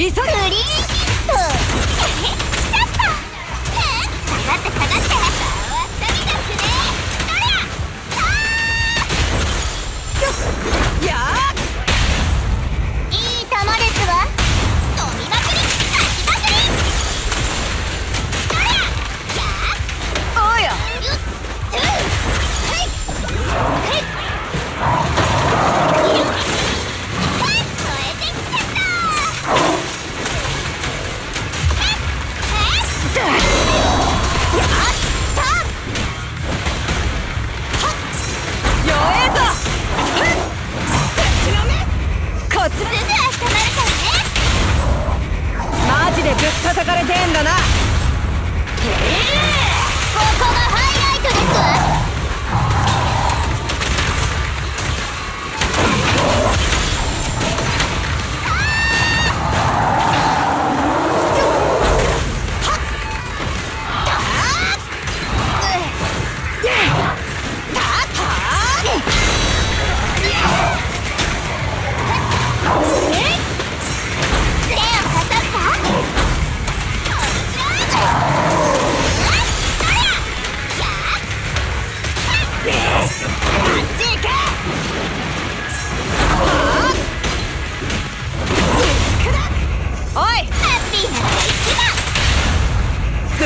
急げグリーキット叩かれてんだな。えー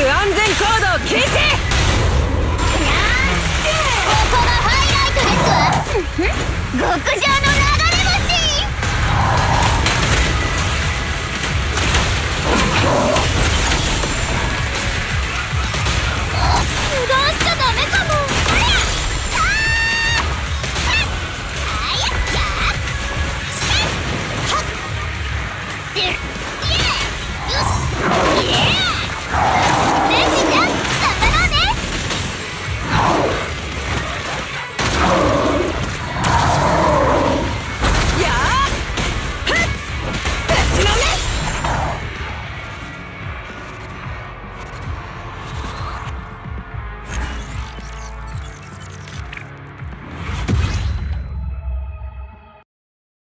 安全コードを禁止ここがハイライトです。わ極上の